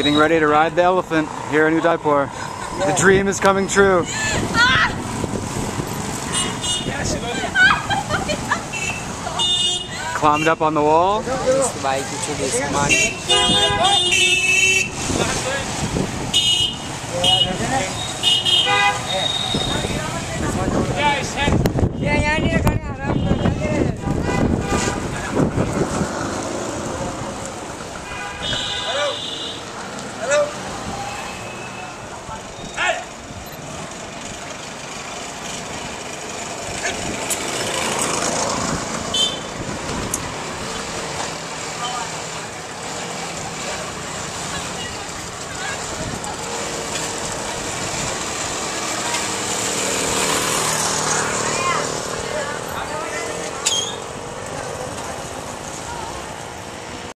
Getting ready to ride the elephant here in Udaipur. The dream is coming true. Climbed up on the wall.